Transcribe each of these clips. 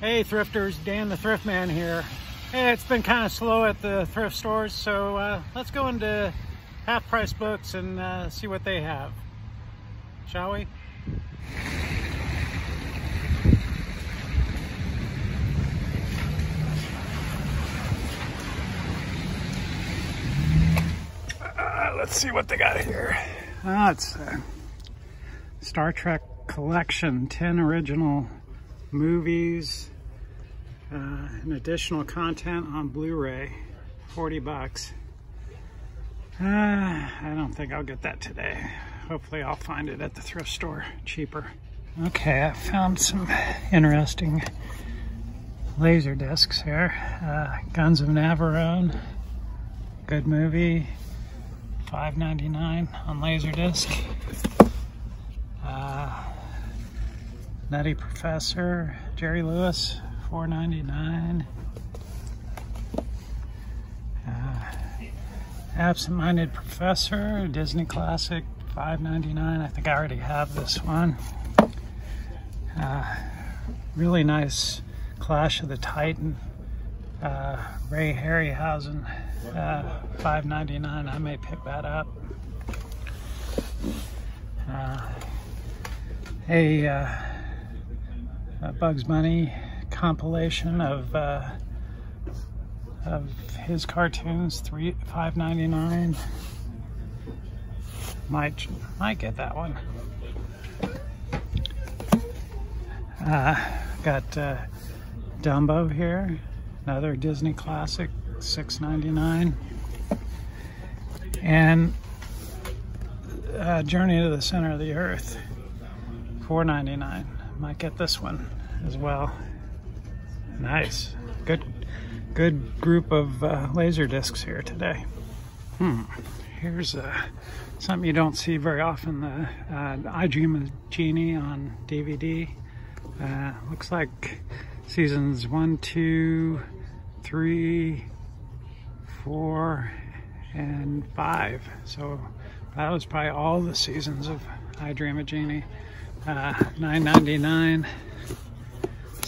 Hey thrifters, Dan the Thrift Man here. Hey, it's been kind of slow at the thrift stores, so uh, let's go into half price books and uh, see what they have. Shall we? Uh, let's see what they got here. Ah, it's a Star Trek collection, 10 original movies, uh, additional content on Blu-ray, 40 bucks. Uh, I don't think I'll get that today. Hopefully I'll find it at the thrift store cheaper. Okay, I found some interesting laser discs here. Uh, Guns of Navarone, good movie, $5.99 on Laserdisc. Uh, Nutty Professor, Jerry Lewis, $4.99. Uh, Absent Minded Professor, Disney Classic, $5.99. I think I already have this one. Uh, really nice Clash of the Titan. Uh, Ray Harryhausen, uh, $5.99. I may pick that up. Uh, a, uh, a Bugs Bunny compilation of uh, of his cartoons, three five ninety nine. Might might get that one. Uh, got uh, Dumbo here, another Disney classic, six ninety nine, and uh, Journey to the Center of the Earth, four ninety nine. Might get this one as well. Nice, good good group of uh, laser discs here today. Hmm. Here's uh, something you don't see very often, the uh, I Dream of Jeannie on DVD. Uh, looks like seasons one, two, three, four, and five. So that was probably all the seasons of I Dream of Jeannie. Uh, 9.99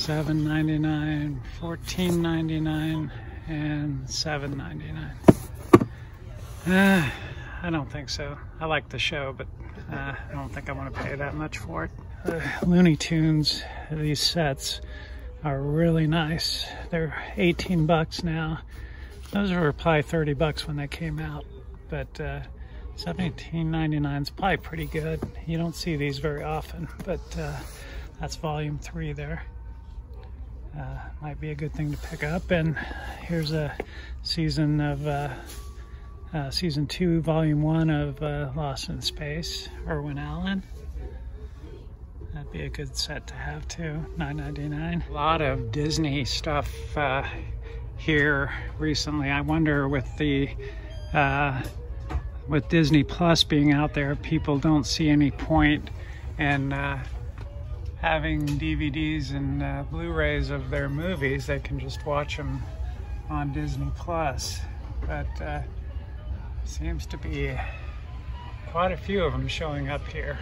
$7.99, $14.99, and $7.99. Uh, I don't think so. I like the show, but uh, I don't think I want to pay that much for it. Uh, Looney Tunes, these sets are really nice. They're 18 bucks now. Those were probably 30 bucks when they came out, but uh, 17.99 is probably pretty good. You don't see these very often, but uh, that's volume three there uh, might be a good thing to pick up. And here's a season of uh, uh, season two, volume one of uh, Lost in Space, Irwin Allen. That'd be a good set to have too, $9.99. A lot of Disney stuff uh, here recently. I wonder with the uh, with Disney Plus being out there, people don't see any point in having DVDs and uh, Blu-rays of their movies, they can just watch them on Disney Plus. But uh, seems to be quite a few of them showing up here.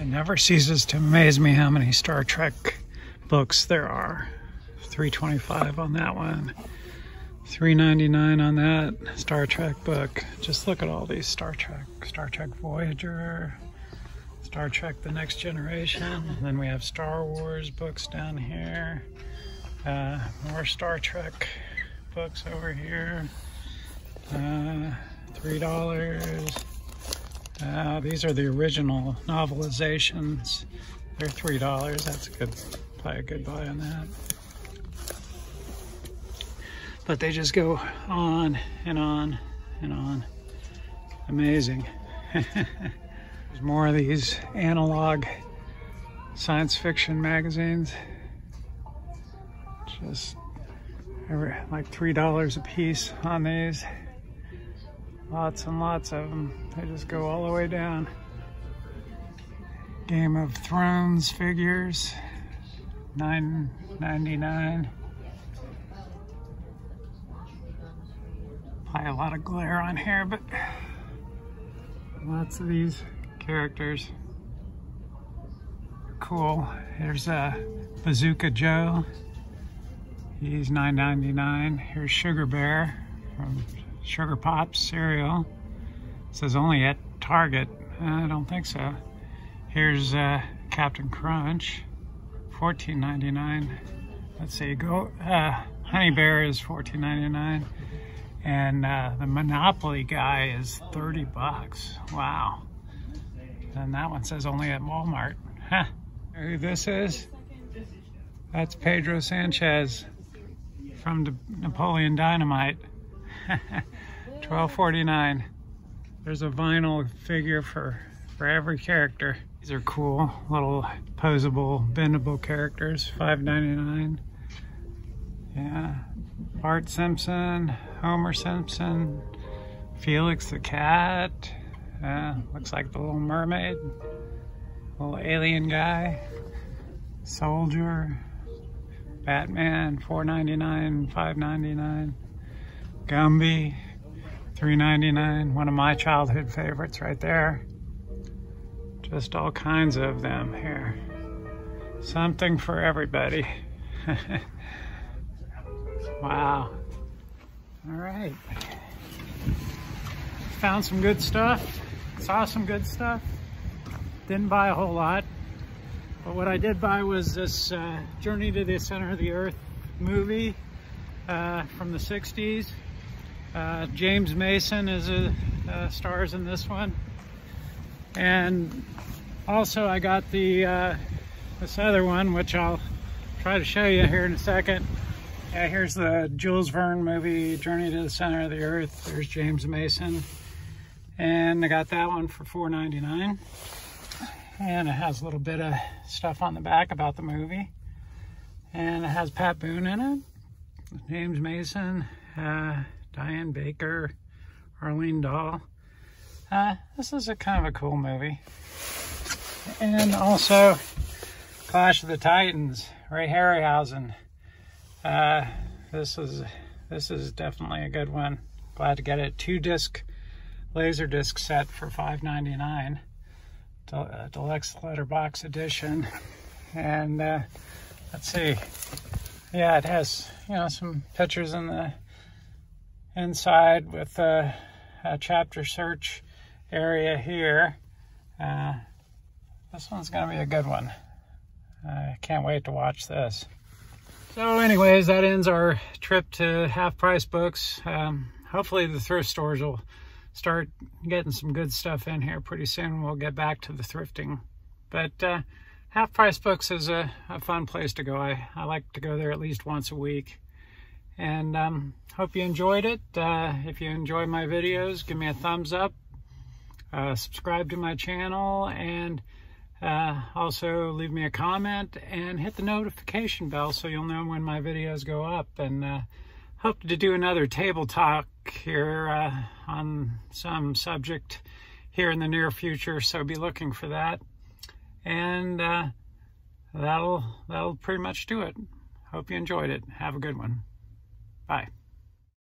It never ceases to amaze me how many Star Trek books there are. 325 on that one. 399 on that Star Trek book. Just look at all these Star Trek. Star Trek Voyager, Star Trek The Next Generation. Then we have Star Wars books down here. Uh, more Star Trek books over here. Uh, $3. Uh, these are the original novelizations. They're $3. That's a good, probably a good buy on that. But they just go on and on and on. Amazing. There's more of these analog science fiction magazines. Just like three dollars a piece on these. Lots and lots of them. They just go all the way down. Game of Thrones figures, nine ninety nine. Probably a lot of glare on here, but lots of these characters. Cool. Here's uh, Bazooka Joe. He's $9.99. Here's Sugar Bear from Sugar Pops cereal. It says only at Target. I don't think so. Here's uh, Captain Crunch, $14.99. Let's see, go. Uh, Honey Bear is $14.99, and uh, the Monopoly guy is 30 bucks. Wow. And that one says only at Walmart. Huh. Who this is? That's Pedro Sanchez from Napoleon Dynamite. 12.49. There's a vinyl figure for for every character. These are cool little posable, bendable characters. 5.99. Yeah. Bart Simpson, Homer Simpson, Felix the cat. Uh, looks like the Little Mermaid. Little alien guy. Soldier. Batman, $4.99, $5.99. Gumby, $3.99. One of my childhood favorites right there. Just all kinds of them here. Something for everybody. wow. All right. Found some good stuff. Saw some good stuff. Didn't buy a whole lot. But what I did buy was this uh, Journey to the Center of the Earth movie uh, from the 60s. Uh, James Mason is a, uh, stars in this one. And also I got the uh, this other one, which I'll try to show you here in a second. Yeah, here's the Jules Verne movie, Journey to the Center of the Earth. There's James Mason. And I got that one for $4.99 and it has a little bit of stuff on the back about the movie. And it has Pat Boone in it, James Mason, uh, Diane Baker, Arlene Dahl. Uh, this is a kind of a cool movie. And also Clash of the Titans, Ray Harryhausen. Uh, this is this is definitely a good one. Glad to get it. Two disc laser disc set for $5.99 deluxe letterbox edition. And uh, let's see, yeah, it has you know some pictures in the inside with a, a chapter search area here. Uh, this one's gonna be a good one. I can't wait to watch this. So anyways, that ends our trip to Half Price Books. Um, hopefully the thrift stores will start getting some good stuff in here pretty soon. We'll get back to the thrifting. But uh, Half Price Books is a, a, fun place to go. I, I like to go there at least once a week. And um, hope you enjoyed it. Uh, if you enjoy my videos, give me a thumbs up. Uh, subscribe to my channel and uh, also leave me a comment and hit the notification bell so you'll know when my videos go up. And uh, hope to do another table talk here uh, on some subject here in the near future, so be looking for that. And uh, that'll that'll pretty much do it. Hope you enjoyed it. Have a good one. Bye.